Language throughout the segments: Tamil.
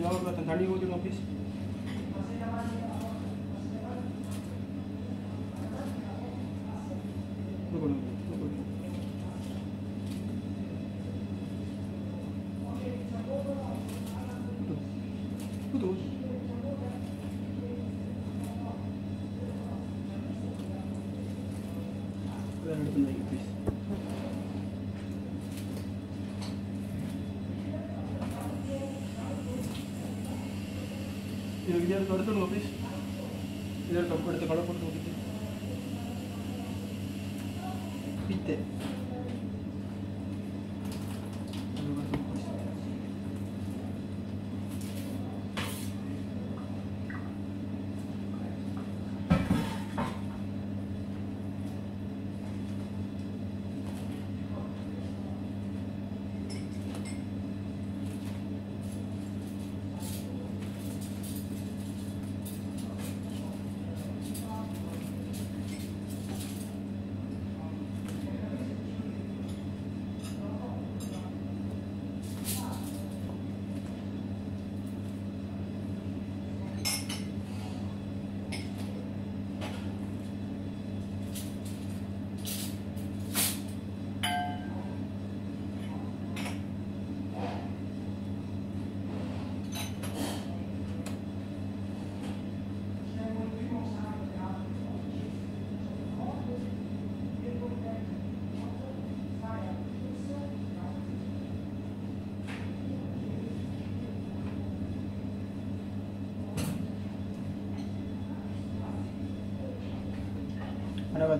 जाओ अपना तनखानी हो जाएगा वापस ஒருத்தர்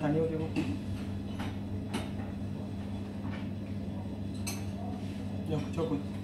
थानी होती वो। कुछ कुछ?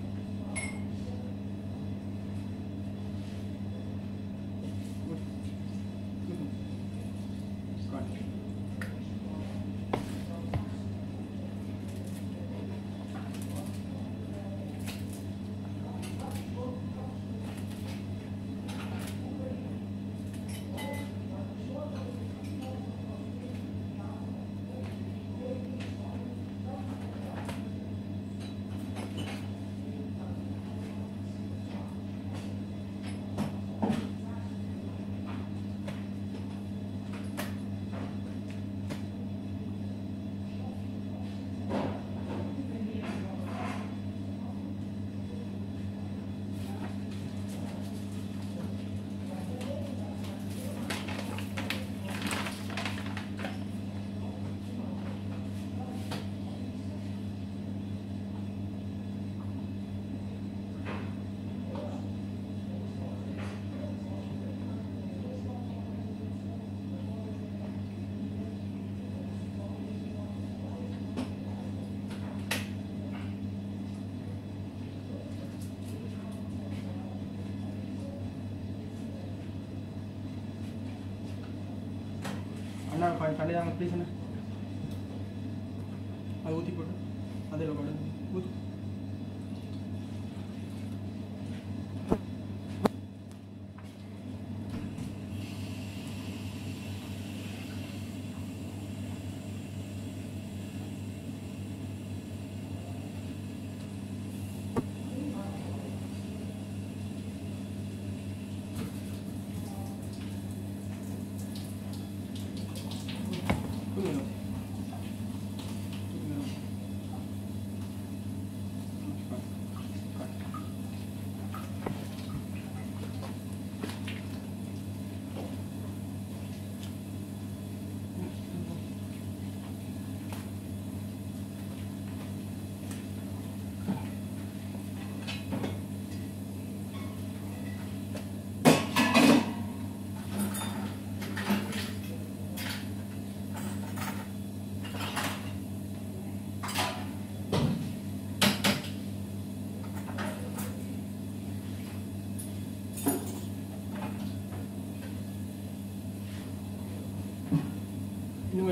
cuando.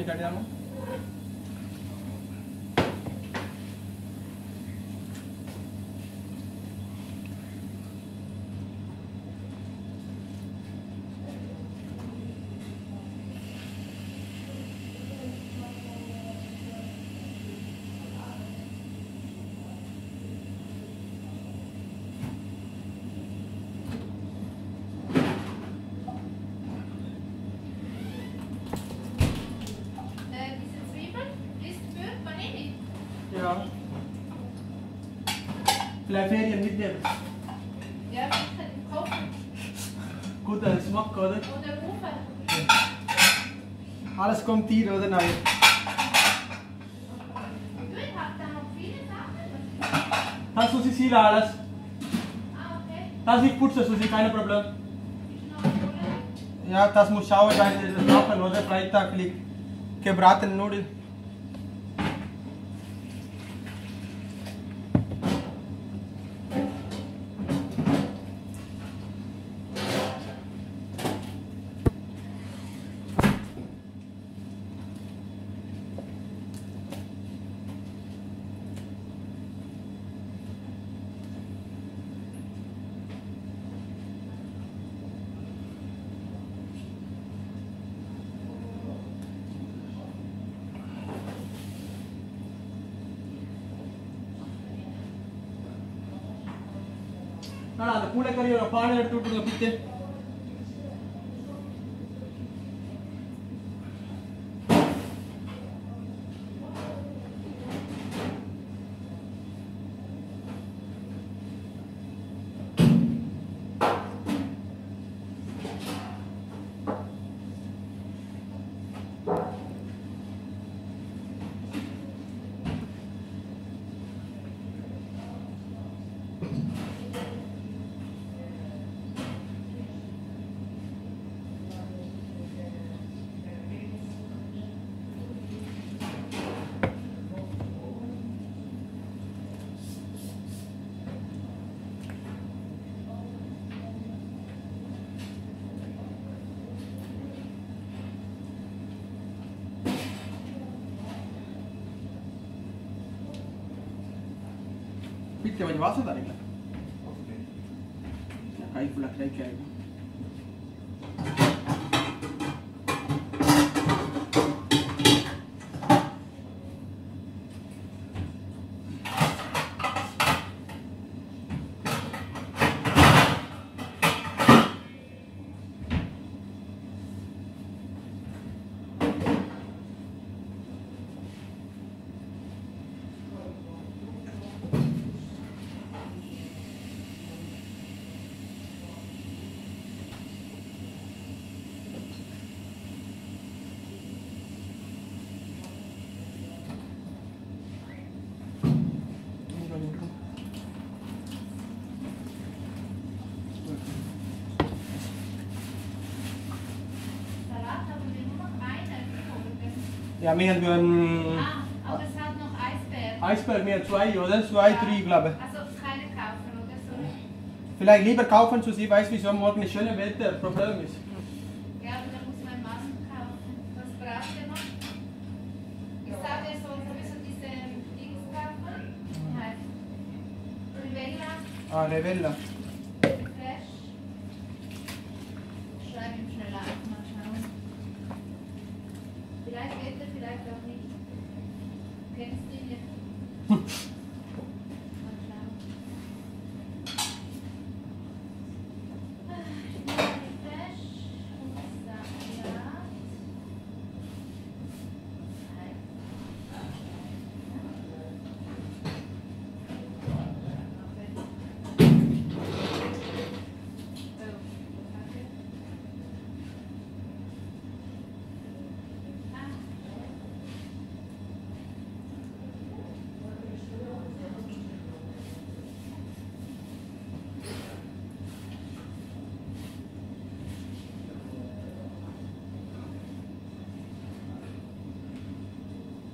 में चढ़ Laferien mitnehmen. Ja, wir kaufen. Gut, das ist Mokka, oder? Oder Ufer. Alles kommt hier, oder? Nein. Das Susi Sila alles. Ah, okay. Das ich putze, Susi, kein Problem. Ja, das muss schauen, weil das Rappen, oder? Freitag liegt. Gebraten Nudeln. ஆனா அந்த கூடைக்கறி ஒரு பானை எடுத்து விட்டுருங்க பித்து. பித்து கொஞ்சம் வாசம் தரீங்களா கை ஃபுல்லாக ட்ரை ஆகிடும் Salat Ja, wir haben Ah, aber es hat noch Eisbär. Wir haben zwei, oder? Zwei, drei, glaube ich. Also keine kaufen oder so. Vielleicht lieber kaufen, so sie weiß, wieso morgen ein schönes Wetter Problem ist. Ja, aber da muss mein Mann kaufen. Was braucht er noch? Ich sage, soll sowieso diese Dings kaufen. Rivella Ah, Revella.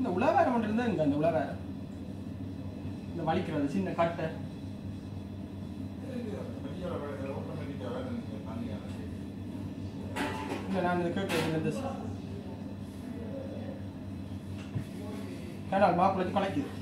இந்த உலவாரம் ஒன்று இருந்தால் இந்த இந்த உலவாரம் இந்த வலிக்கிறது சின்ன கட்டை. இல்லை நான் இந்த கேட்க இந்த கடல் மாப்பிள்ளைக்கு கலைக்குது.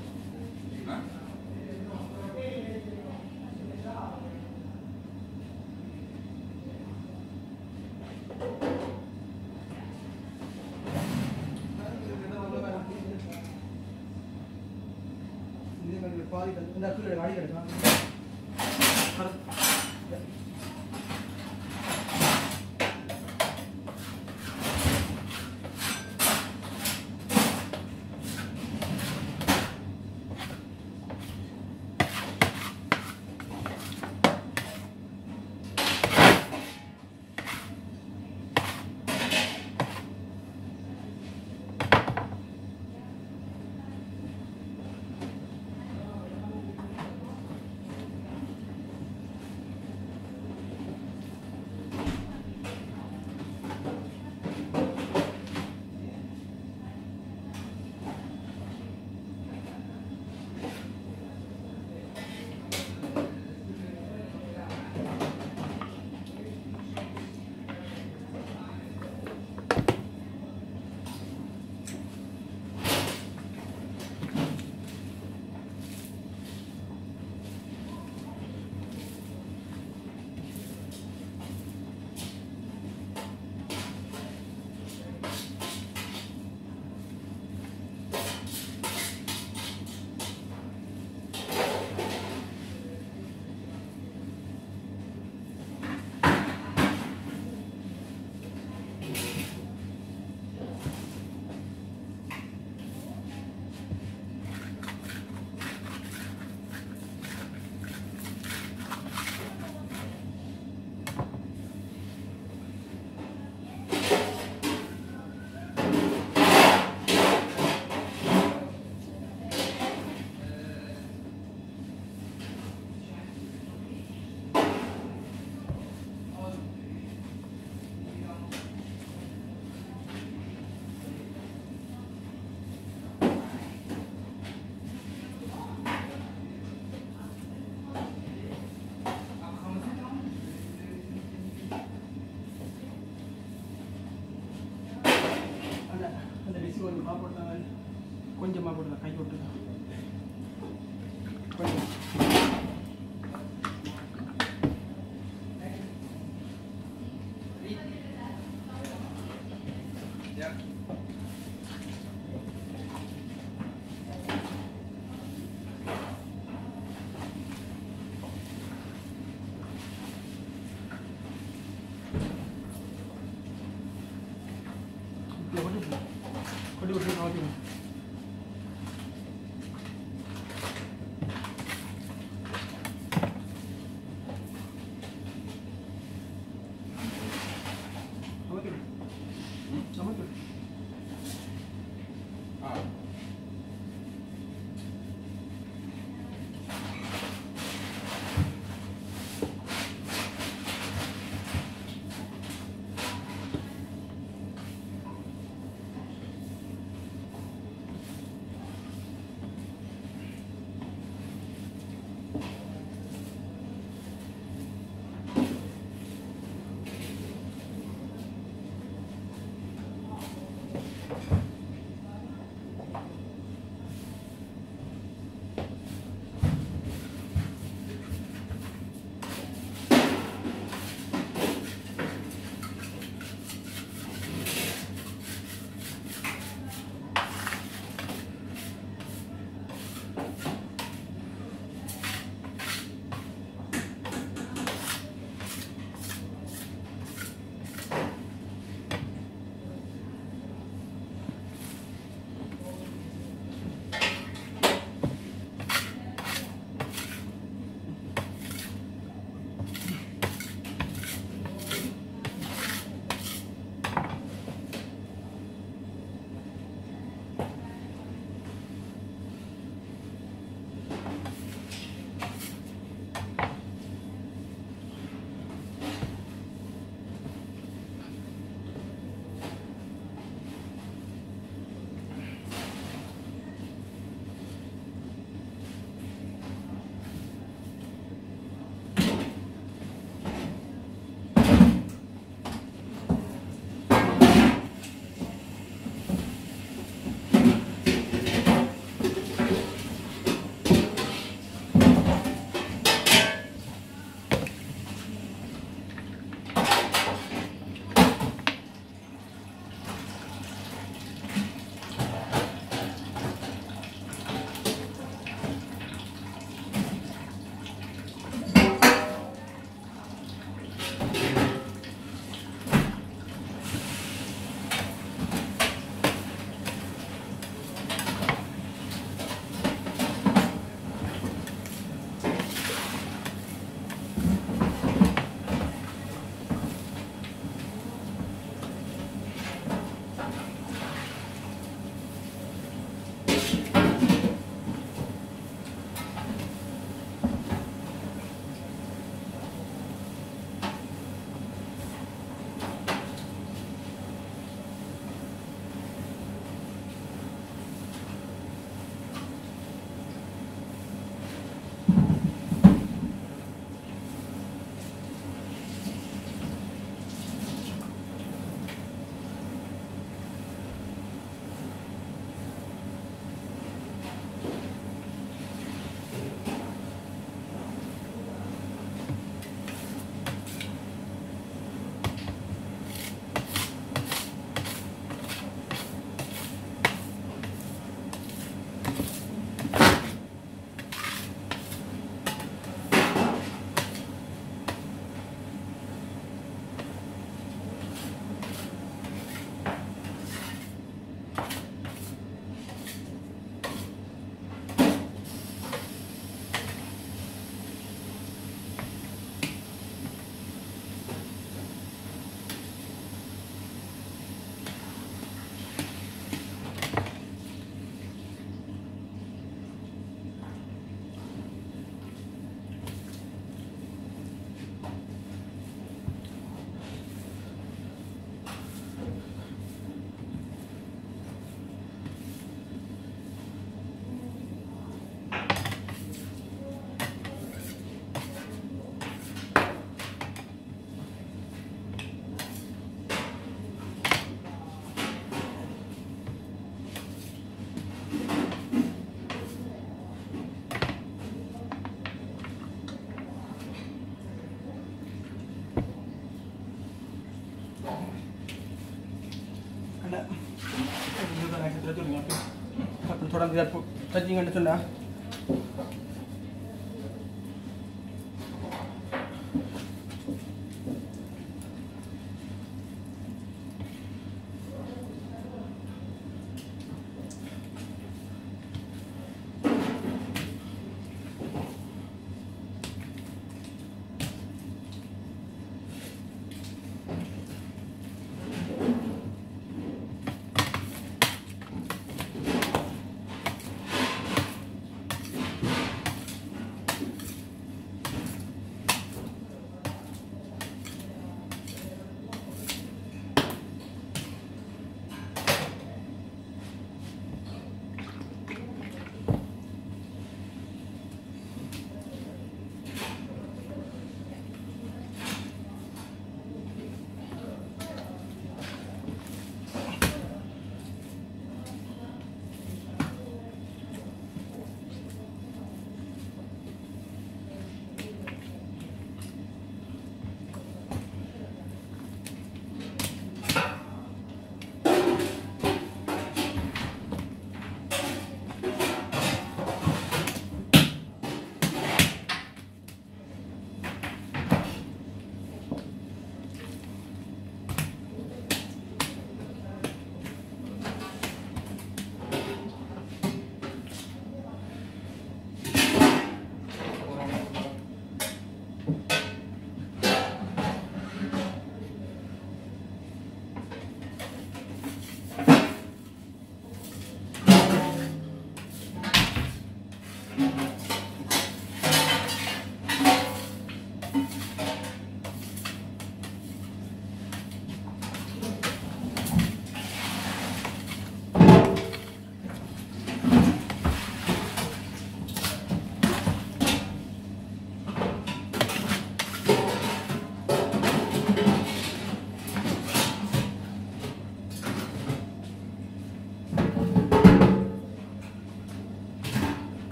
வந்து தச்சிங்கன்னு சொன்னால்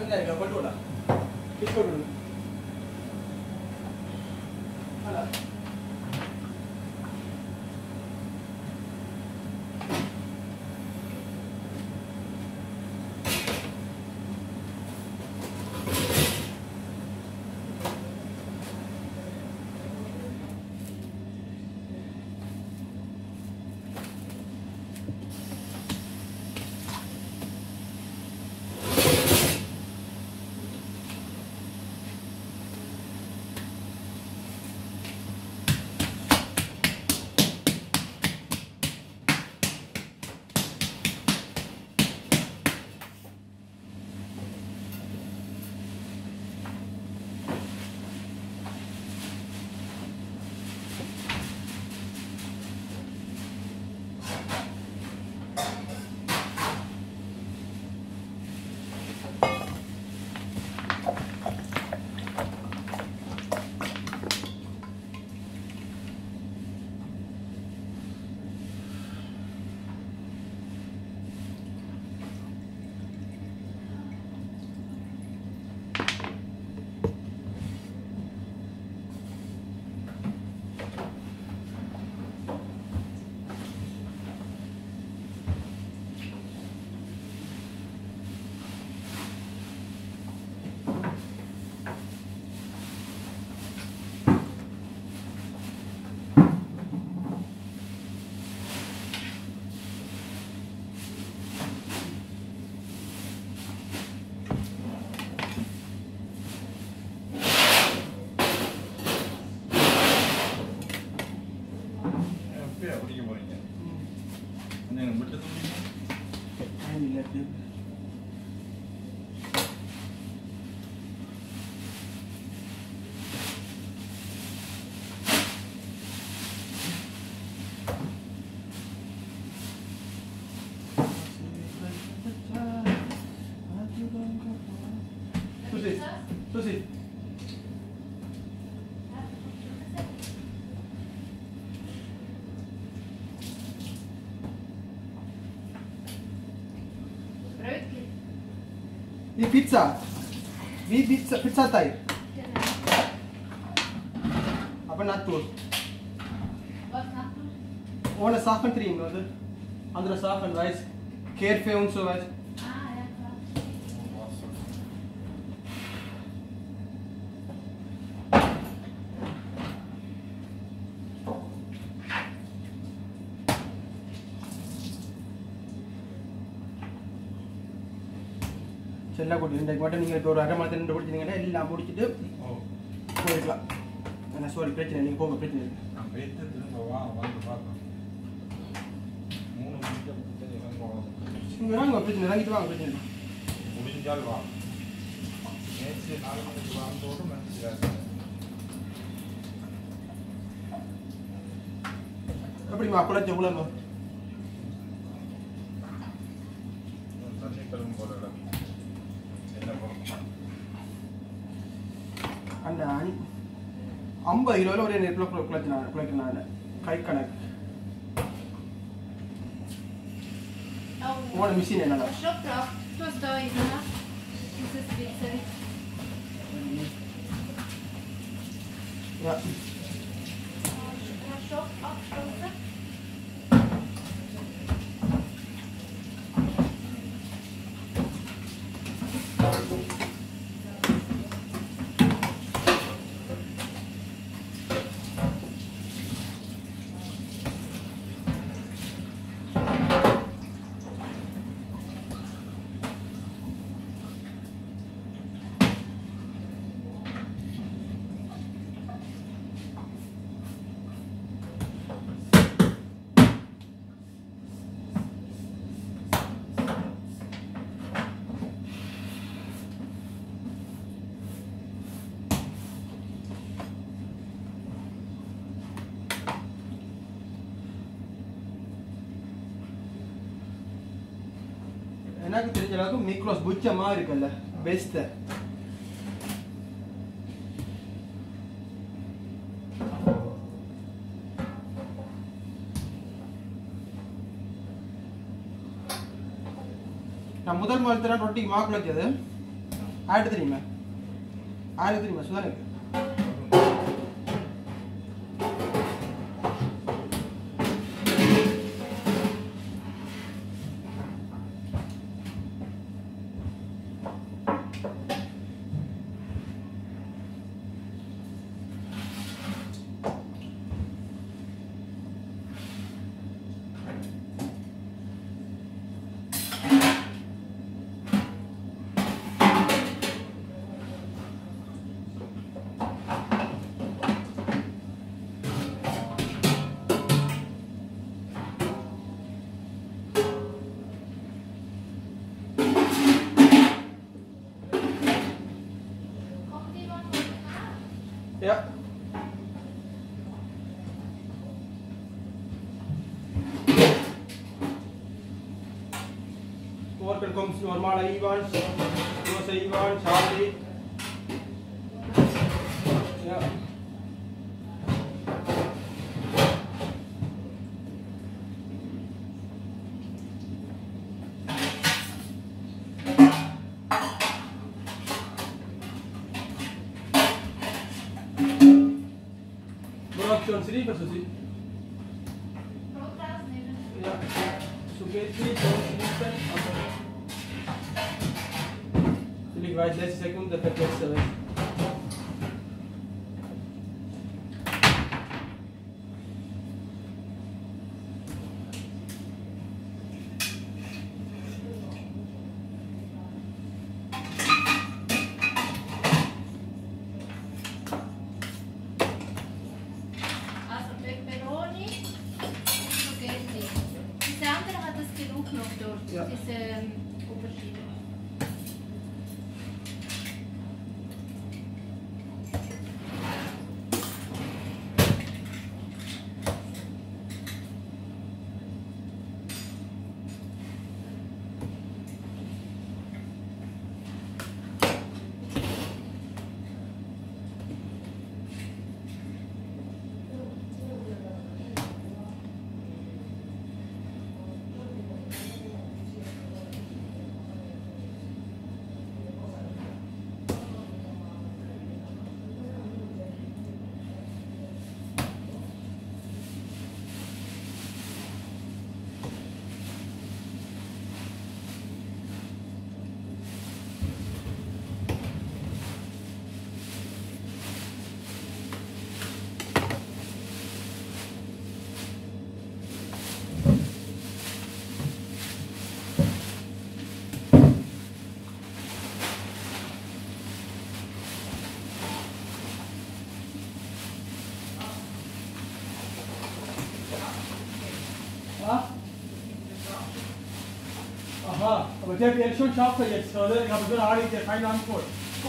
चार्जिंग करने चलना Ada enggak pizza. We pizza, pizza type. Apa natur? One saffron cream, other. Another saffron rice. Care fair also rice. கூட்டி இன்றைக்கு மட்டும் நீங்கள் இப்போ ஒரு அரை மணி ரெண்டு பிடிச்சிங்கன்னா எல்லாம் முடிச்சுட்டு ஓ போயிருக்கலாம் ஆனால் சாரி பிரச்சனை நீங்கள் போங்க பிரச்சனை நீங்கள் வாங்க பிரச்சனை இறங்கிட்டு வாங்க பிரச்சனை முடிஞ்சால் வா. நேற்று நாலு மணிக்கு வாங்கோடு மனசிலாது எப்படிம்மா குழச்ச உலகம் ஐம்பது கிலோவில் ஒரே நேரத்தில் குழச்சினாங்க குழைக்கிறாங்க கை கணக்கு Oh, உங்களோட மிஷின் என்னடா Stopp எனக்கு தெரிஞ்ச அளவுக்கு மிக்ரோஸ் புச்சமா இருக்குல்ல பெஸ்ட் நான் முதல் முதல் தடவை ரொட்டி மாக்குள்ள வச்சது ஆயிட்டு தெரியுமா? ஆயிட்டு தெரியுமா? சுதானுக்கு Welkomst normal Ivan, Los Ivan, Charlie. Yeah. Production three versus three. Production. Yeah. So basically, production. vai 10 segundos até a excelência. that election shock for yes, so that comes to our idea find on court.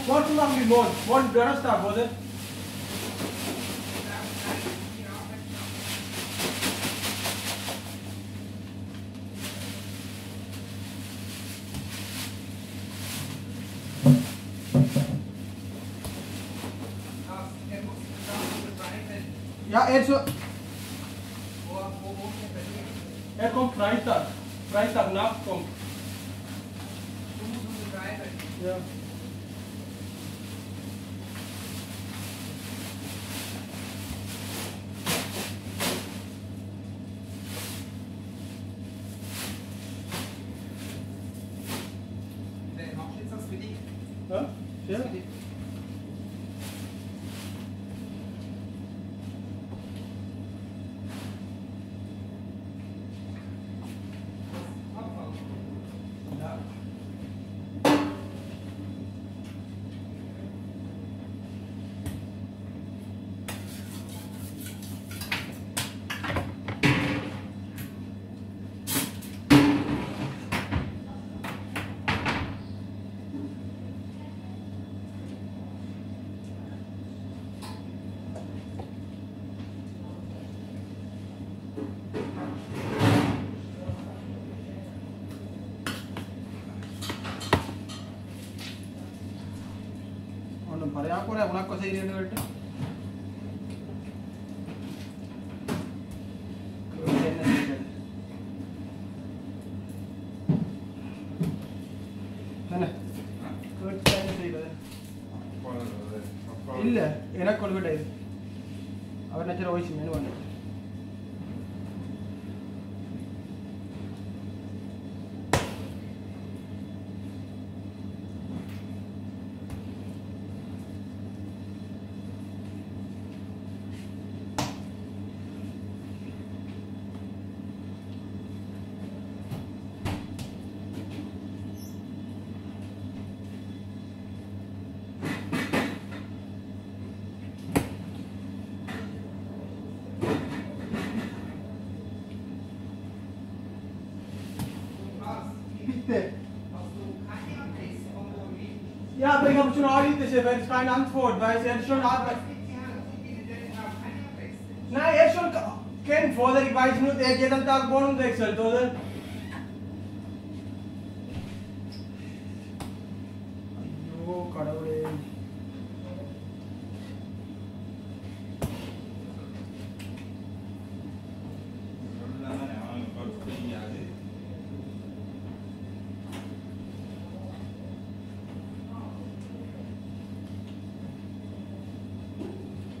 What will be more? What व्यवस्था बोले? Yeah, it's a Acuérdate, una cosa diciendo el habe up to an audienteship and find Antwort, weil er schon hat. Nein, er schon kennt, vor der ich weiß nur, er jeden Tag Wohnung wechselt, oder?